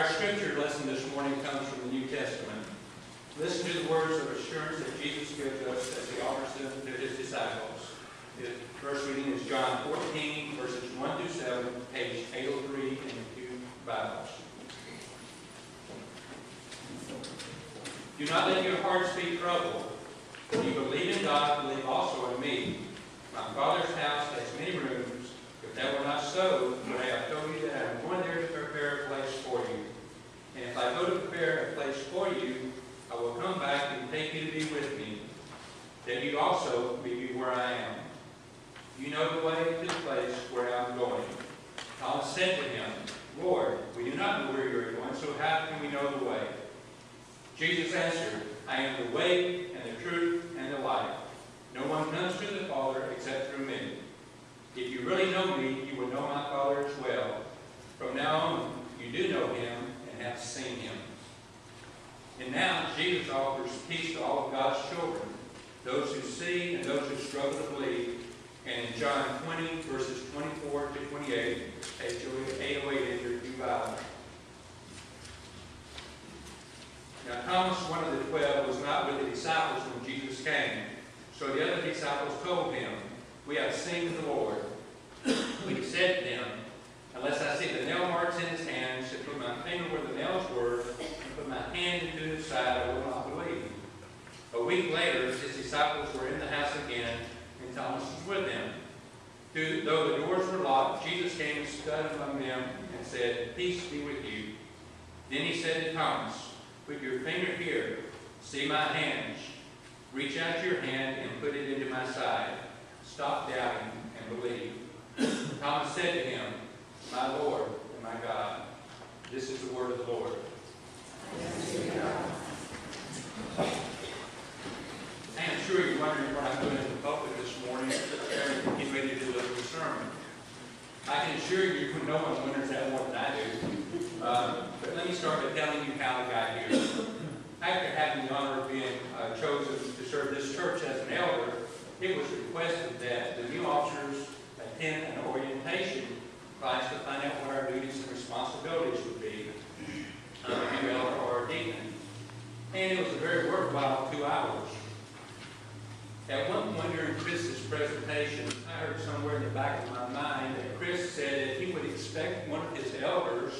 Our scripture lesson this morning comes from the New Testament. Listen to the words of assurance that Jesus gives us as he offers them to his disciples. The first reading is John 14, verses 1 through 7, page 803 in the Pew Bibles. Do not let your hearts be troubled. You believe in God, believe also in me. My Father's house has many rooms. If that were not so, would I have told you that I am going there to prepare a place for you? And if I go to prepare a place for you, I will come back and take you to be with me, that you also may be where I am. You know the way to the place where I am going. Thomas said to him, Lord, we do not know where you are going, so how can we know the way? Jesus answered, I am the way and the truth and the life. No one comes to the Father except through me. If you really know me, you will know my Father as well. From now on, you do know him and have seen him. And now Jesus offers peace to all of God's children, those who see and those who struggle to believe. And in John 20, verses 24 to 28, page 808 in your Pew Bible. Now Thomas, one of the twelve, was not with the disciples when Jesus came. So the other disciples told him, We have seen the Lord. But he said to them, Unless I see the nail marks in his hands, and put my finger where the nails were, and put my hand into his side, I will not believe. A week later, his disciples were in the house again, and Thomas was with them. Though the doors were locked, Jesus came and stood among them and said, Peace be with you. Then he said to Thomas, Put your finger here, see my hands. Reach out your hand and put it into my side. Stop doubting and believe. Thomas said to him, My Lord and my God. This is the word of the Lord. I am sure you're wondering what I'm doing in the pulpit this morning, getting ready to deliver the sermon. I can assure you, no one wonders that more than I do. Uh, but let me start by telling you how I got here. After having the honor of being uh, chosen to serve this church as an elder, it was requested that the new officers attend an orientation class to find out what our duties and responsibilities would be a new elder or a deacon. And it was a very worthwhile two hours. At one point during Chris's presentation, I heard somewhere in the back of my mind that Chris said that he would expect one of his elders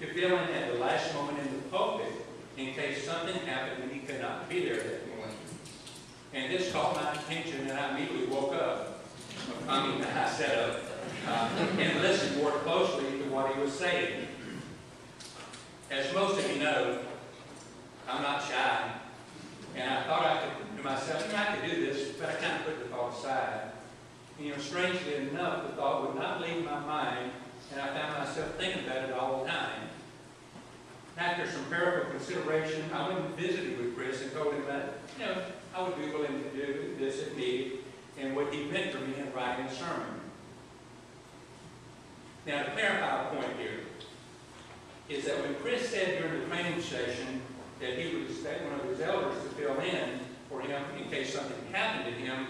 to fill in at the last moment in the pulpit in case something happened and he could not be there that morning. And this caught my attention and I immediately woke up. I mean, I sat up uh, and listened more closely to what he was saying. As most of you know, I'm not shy. And I thought I could, to myself, I could do this, but I kind of put the thought aside. And, you know, strangely enough, the thought would not leave my mind, and I found myself thinking about it all. After some careful consideration, I went and visited with Chris and told him that, you know, I would be willing to do this if needed, and what he meant for me in writing a sermon. Now, to clarify a point here, is that when Chris said during the training session that he would expect one of his elders to fill in for him in case something happened to him,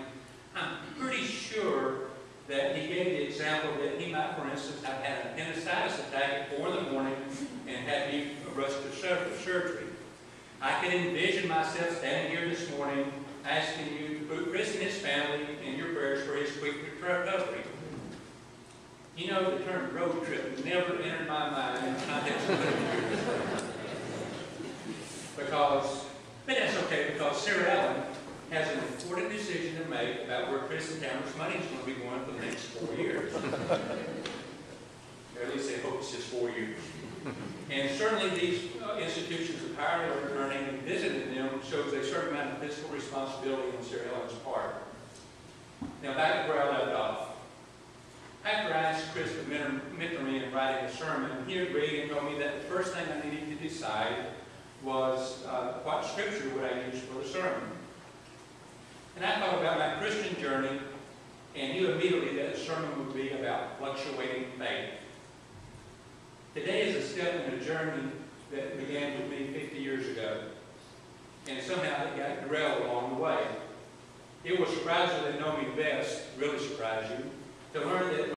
I'm pretty sure that he gave the example that he might, for instance, have had an appendicitis attack at 4 in the morning and to surgery. I can envision myself standing here this morning asking you to put Chris and his family in your prayers for his quick recovery. You know, the term road trip never entered my mind Because, but that's okay, because Sarah Ellen has an important decision to make about where Chris and Tamara's money is going to be going for the next four years. Just four years. And certainly these uh, institutions of higher learning and visiting them shows a certain amount of fiscal responsibility on Sarah Ellen's part. Now back to where I left off. After I asked Chris to mentor, mentor me in writing a sermon, he agreed and told me that the first thing I needed to decide was uh, what scripture would I use for the sermon. And I thought about my Christian journey and knew immediately that the sermon would be about fluctuating faith. Today is a step in a journey that began with me 50 years ago. And somehow it got derailed along the way. It will surprise you that know me best, really surprise you, to learn that